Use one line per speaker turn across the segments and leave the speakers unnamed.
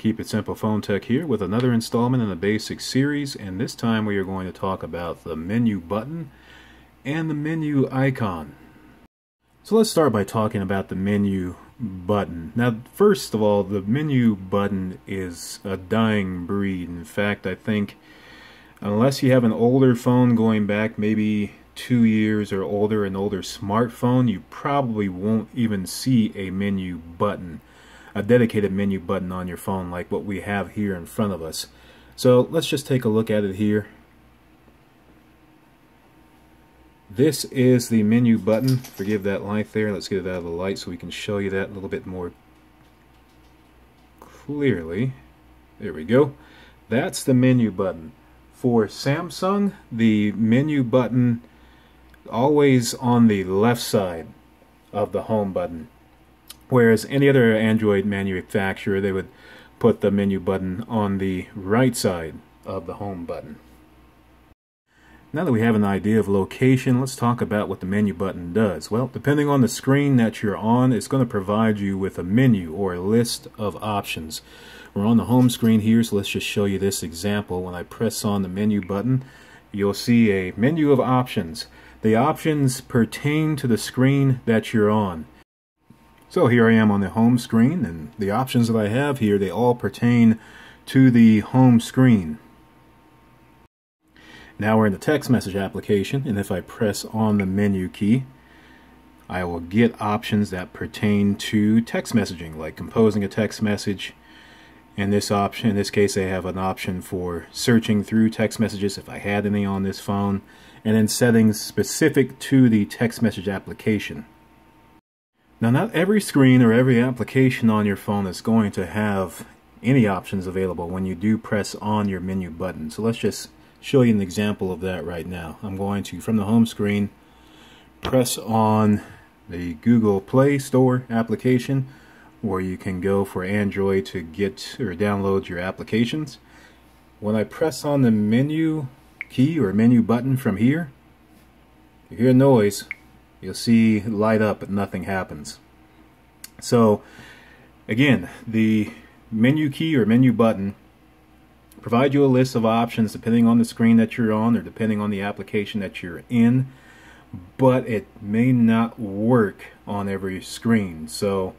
Keep It Simple PhoneTek here with another installment in the basic series and this time we are going to talk about the menu button and the menu icon. So let's start by talking about the menu button. Now first of all the menu button is a dying breed. In fact I think unless you have an older phone going back maybe two years or older, an older smartphone, you probably won't even see a menu button a dedicated menu button on your phone like what we have here in front of us. So let's just take a look at it here. This is the menu button. Forgive that light there. Let's get it out of the light so we can show you that a little bit more clearly. There we go. That's the menu button. For Samsung, the menu button always on the left side of the home button. Whereas any other Android manufacturer, they would put the menu button on the right side of the home button. Now that we have an idea of location, let's talk about what the menu button does. Well, depending on the screen that you're on, it's going to provide you with a menu or a list of options. We're on the home screen here, so let's just show you this example. When I press on the menu button, you'll see a menu of options. The options pertain to the screen that you're on. So here I am on the home screen and the options that I have here, they all pertain to the home screen. Now we're in the text message application and if I press on the menu key, I will get options that pertain to text messaging, like composing a text message. In this option, in this case, I have an option for searching through text messages if I had any on this phone, and then settings specific to the text message application. Now not every screen or every application on your phone is going to have any options available when you do press on your menu button. So let's just show you an example of that right now. I'm going to, from the home screen, press on the Google Play Store application where you can go for Android to get or download your applications. When I press on the menu key or menu button from here, you hear a noise, You'll see light up, but nothing happens. So, again, the menu key or menu button provide you a list of options depending on the screen that you're on or depending on the application that you're in, but it may not work on every screen. So,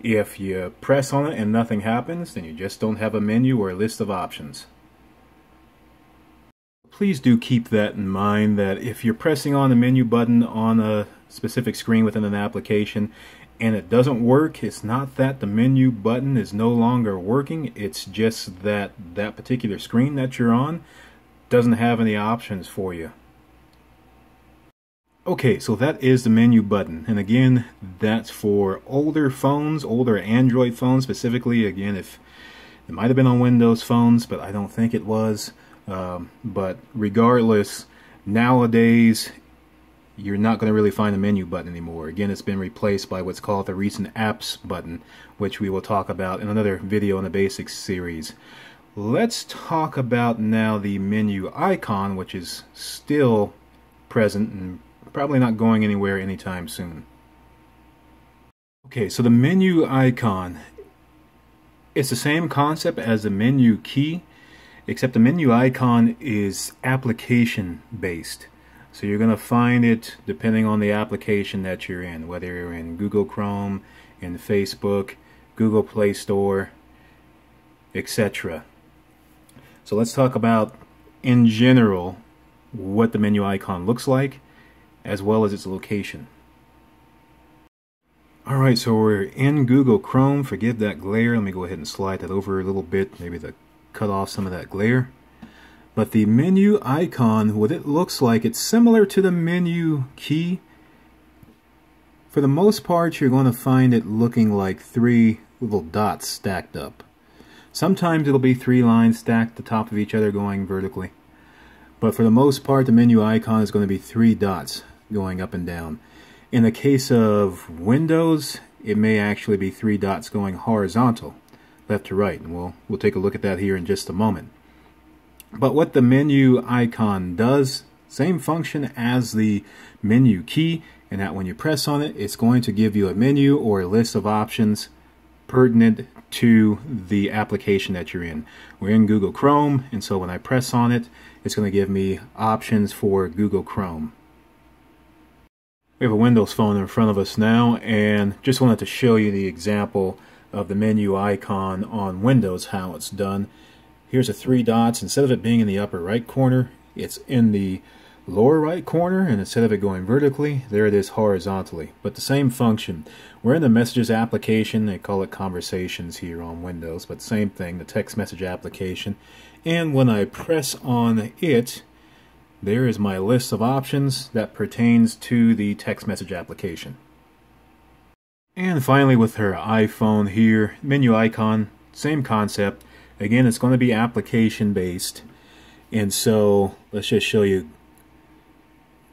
if you press on it and nothing happens, then you just don't have a menu or a list of options please do keep that in mind that if you're pressing on the menu button on a specific screen within an application and it doesn't work, it's not that the menu button is no longer working, it's just that that particular screen that you're on doesn't have any options for you. Okay, so that is the menu button. And again, that's for older phones, older Android phones specifically. Again, if it might have been on Windows phones, but I don't think it was. Um, but regardless, nowadays you're not going to really find a menu button anymore. Again, it's been replaced by what's called the recent apps button, which we will talk about in another video in the basics series. Let's talk about now the menu icon, which is still present and probably not going anywhere anytime soon. Okay, so the menu icon, it's the same concept as the menu key, except the menu icon is application based. So you're going to find it depending on the application that you're in, whether you're in Google Chrome, in Facebook, Google Play Store, etc. So let's talk about, in general, what the menu icon looks like, as well as its location. Alright, so we're in Google Chrome. Forgive that glare. Let me go ahead and slide that over a little bit, maybe to cut off some of that glare. But the menu icon, what it looks like, it's similar to the menu key. For the most part, you're going to find it looking like three little dots stacked up. Sometimes it'll be three lines stacked the top of each other going vertically. But for the most part, the menu icon is going to be three dots going up and down. In the case of Windows, it may actually be three dots going horizontal left to right. And we'll, we'll take a look at that here in just a moment. But what the menu icon does, same function as the menu key, and that when you press on it, it's going to give you a menu or a list of options pertinent to the application that you're in. We're in Google Chrome, and so when I press on it, it's going to give me options for Google Chrome. We have a Windows phone in front of us now, and just wanted to show you the example of the menu icon on Windows, how it's done. Here's the three dots. Instead of it being in the upper right corner, it's in the lower right corner. And instead of it going vertically there it is horizontally. But the same function. We're in the messages application. They call it conversations here on Windows but same thing the text message application. And when I press on it there is my list of options that pertains to the text message application. And finally with her iPhone here menu icon same concept again it's going to be application based and so let's just show you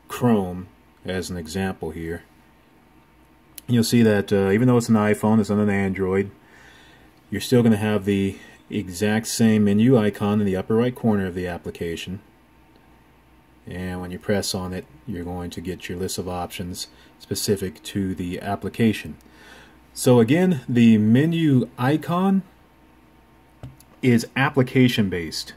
Chrome as an example here. You'll see that uh, even though it's an iPhone, it's on an Android, you're still going to have the exact same menu icon in the upper right corner of the application. And when you press on it, you're going to get your list of options specific to the application. So again, the menu icon is application based.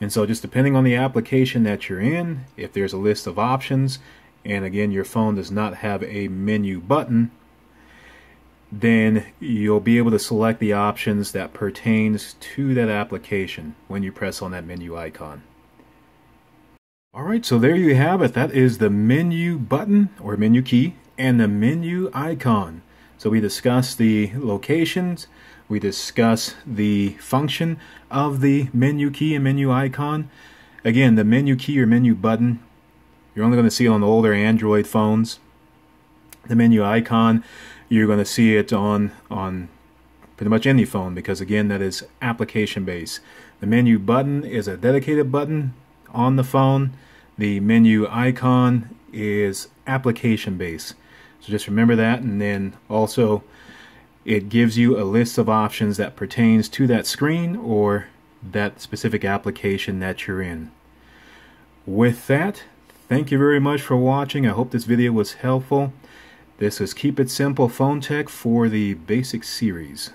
And so just depending on the application that you're in, if there's a list of options, and again your phone does not have a menu button, then you'll be able to select the options that pertains to that application when you press on that menu icon. Alright, so there you have it. That is the menu button or menu key and the menu icon. So we discussed the locations, we discuss the function of the menu key and menu icon. Again, the menu key or menu button, you're only going to see it on the older Android phones. The menu icon, you're going to see it on, on pretty much any phone because again, that is application based. The menu button is a dedicated button on the phone. The menu icon is application based. So just remember that and then also it gives you a list of options that pertains to that screen or that specific application that you're in. With that, thank you very much for watching. I hope this video was helpful. This is Keep It Simple PhoneTek for the Basic Series.